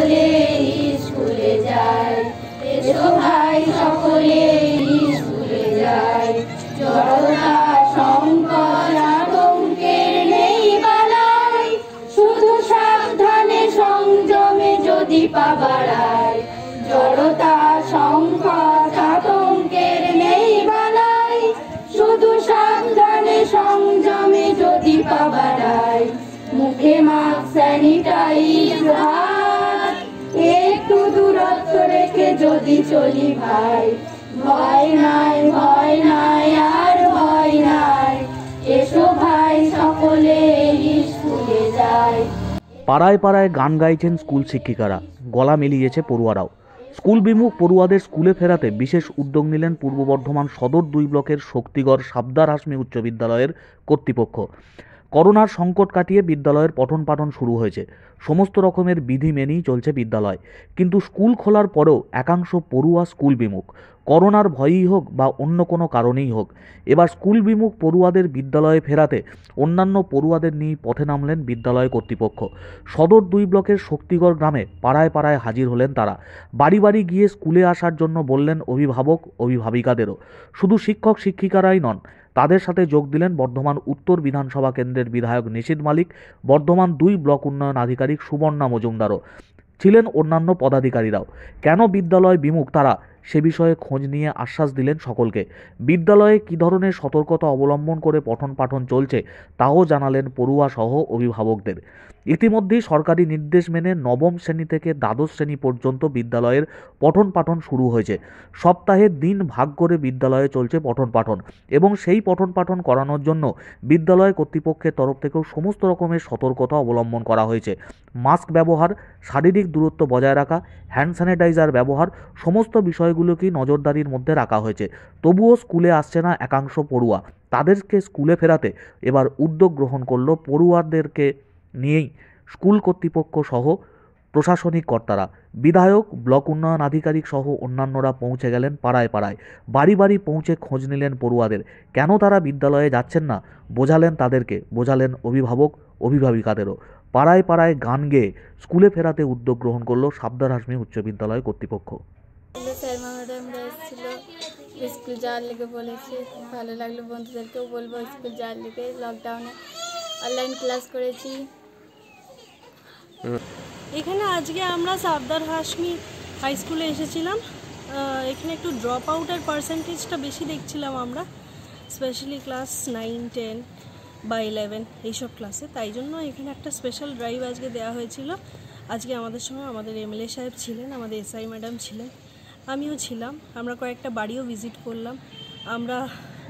সকলে স্কুলে এসো ভাই সকলে স্কুলে সংযমে যদি শুধু সাবধানে সংযমে যদি মুখে মাস্ক স্যানিটাইজ একটু দূরত্ব রেখে যদি চলি ভাই, ভয় নাই ভয় নাই, আর ভয় নাই। এসো ভাই, সকলে স্কুলে যায় পাড়ায় পাড়ায় গান গাইছেন স্কুল শিক্ষিকারা, গলা মিলিয়েছে পড়ুয়ারাও। স্কুল বিমুখ পড়ুয়াদের স্কুলে ফেরাতে বিশেষ উদ্যোগ নিলেন পূর্ব বর্ধমান সদর দুই ব্লকের শক্তিগড় সাবদার হাসমি উচ্চ বিদ্যালয়ের কর্তৃপক্ষ। করোনার সংকট কাটিয়ে বিদ্যালয়ের পঠন পাঠন শুরু হয়েছে। সমস্ত রকমের বিধি মেনেই চলছে বিদ্যালয়। কিন্তু স্কুল খোলার পরেও একাংশ পড়ুয়া স্কুল বিমুখ। করোনার ভয়েই হোক বা অন্য কোনো কারণেই হোক, এবার স্কুল বিমুখ পড়ুয়াদের বিদ্যালয়ে ফেরাতে অন্যান্য পড়ুয়াদের নিয়ে পথে নামলেন বিদ্যালয় কর্তৃপক্ষ। সদর দুই ব্লকের শক্তিগড় গ্রামে পাড়ায় পাড়ায় হাজির হলেন তারা। বাড়ি বাড়ি গিয়ে স্কুলে আসার জন্য বললেন অভিভাবক অভিভাবিকাদেরও। শুধু শিক্ষক শিক্ষিকারাই নন, তাদের সাথে যোগ দিলেন বর্ধমান উত্তর বিধানসভা কেন্দ্রের বিধায়ক নিশীদ মালিক, বর্ধমান দুই ব্লক উন্নয়ন আধিকারিক সুবর্ণা মজুমদারও। ছিলেন অন্যান্য পদাধিকারীরাও। কেন বিদ্যালয় বিমুখ তারা সে বিষয়ে খোঁজ নিয়ে আশ্বাস দিলেন সকলকে। বিদ্যালয়ে কী ধরনের সতর্কতা অবলম্বন করে পঠন পাঠন চলছে, তাও জানালেন পড়ুয়া সহ অভিভাবকদের। ইতিমধ্যেই সরকারি নির্দেশ মেনে নবম শ্রেণি থেকে দ্বাদশ শ্রেণি পর্যন্ত বিদ্যালয়ের পঠন পাঠন শুরু হয়েছে। সপ্তাহে দিন ভাগ করে বিদ্যালয়ে চলছে পঠন পাঠন এবং সেই পঠন পাঠন করানোর জন্য বিদ্যালয় কর্তৃপক্ষের তরফ থেকেও সমস্ত রকমের সতর্কতা অবলম্বন করা হয়েছে। মাস্ক ব্যবহার, শারীরিক দূরত্ব বজায় রাখা, হ্যান্ড স্যানিটাইজার ব্যবহার, সমস্ত বিষয়গুলোকেই নজরদারির মধ্যে রাখা হয়েছে। তবুও স্কুলে আসছে না একাংশ পড়ুয়া। তাদেরকে স্কুলে ফেরাতে এবার উদ্যোগ গ্রহণ করল পড়ুয়াদেরকে নিয়েই স্কুল কর্তৃপক্ষ সহ প্রশাসনিক কর্তারা, বিধায়ক, ব্লক উন্নয়ন আধিকারিক সহ অন্যান্যরা পৌঁছে গেলেন পাড়ায় পাড়ায়। বাড়ি বাড়ি পৌঁছে খোঁজ নিলেন পড়ুয়াদের। কেন তারা বিদ্যালয়ে যাচ্ছেন না? বোঝালেন তাদেরকে। বোঝালেন অভিভাবক, অভিভাবিকাদেরও। পাড়ায় পাড়ায় গান গেয়ে স্কুলে ফেরাতে উদ্যোগ গ্রহণ করল সাবদার হাসমি উচ্চ বিদ্যালয় কর্তৃপক্ষ। স্কুল যাওয়ার লেগে বলেছে, ভালো লাগল বন্ধুদেরকেও বলব স্কুল যাওয়ার লেগে লকডাউনে অনলাইন ক্লাস করেছি। এখানে আজকে আমরা সাবদার হাসমি হাই স্কুলে এসেছিলাম। এখানে একটু ড্রপ আউটের পার্সেন্টেজটা বেশি দেখছিলাম আমরা স্পেশালি ক্লাস নাইন টেন বা ইলেভেন এইসব ক্লাসে তাই জন্য এখানে একটা স্পেশাল ড্রাইভ আজকে দেওয়া হয়েছিল। আজকে আমাদের সঙ্গে আমাদের এমএলএ সাহেব ছিলেন, আমাদের এসআই ম্যাডাম ছিলেন, আমিও ছিলাম। আমরা কয়েকটা বাড়িও ভিজিট করলাম। আমরা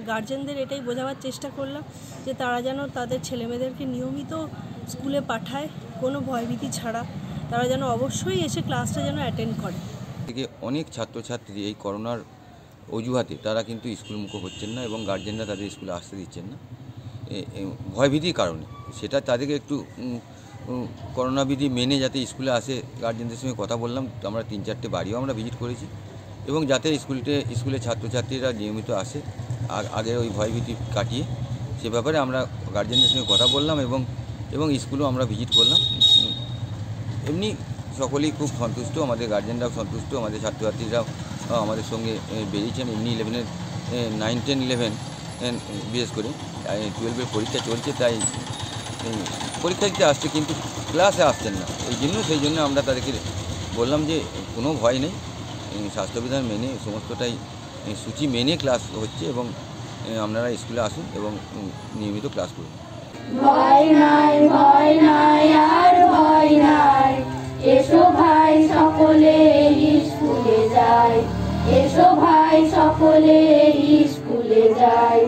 গার্জেনদের এটাই বোঝাবার চেষ্টা করলাম যে তারা যেন তাদের ছেলেমেয়েদেরকে নিয়মিত স্কুলে পাঠায় কোনো ভয়ভীতি ছাড়া। তারা যেন অবশ্যই এসে ক্লাসটা যেন অ্যাটেন্ড করে। থেকে অনেক ছাত্রছাত্রী এই করোনার অজুহাতে তারা কিন্তু স্কুলমুখ হচ্ছেন না এবং গার্জেনরা তাদের স্কুলে আসতে দিচ্ছেন না। ভয়ভীতির কারণে। সেটা তাদেরকে একটু উম, উম, করোনা বিধি মেনে যাতে স্কুলে আসে গার্জেনদের সঙ্গে কথা বললাম আমরা তিন চারটে বাড়িও আমরা ভিজিট করেছি। এবং যাতে স্কুলতে স্কুলে ছাত্রছাত্রীরা নিয়মিত আসে আ- আগের ওই ভয়ভীতি কাটিয়ে সে ব্যাপারে আমরা গার্জেনদের সঙ্গে কথা বললাম এবং এবং স্কুলেও আমরা ভিজিট করলাম। এমনি সকলেই খুব সন্তুষ্ট, আমাদের গার্জেনরাও সন্তুষ্ট, আমাদের ছাত্রছাত্রীরাও আমাদের সঙ্গে বেরিয়েছেন এমনি ইলেভেনের নাইন টেন ইলেভেন বিশেষ করে। টুয়েলভের পরীক্ষা চলছে, তাই পরীক্ষা দিতে আসছে, কিন্তু ক্লাসে আসছেন না। এই জন্য, সেই জন্য আমরা তাদেরকে বললাম যে, কোনো ভয় নেই। স্বাস্থ্যবিধান মেনে সমস্তটাই সূচি মেনে ক্লাস হচ্ছে এবং আপনারা স্কুলে আসুন এবং নিয়মিত ক্লাস করুন। ভয় নাই ভয় নাই, আর ভয় নাই। এসো ভাই, সকলে স্কুলে যায় এসো ভাই, সকলে স্কুলে যায়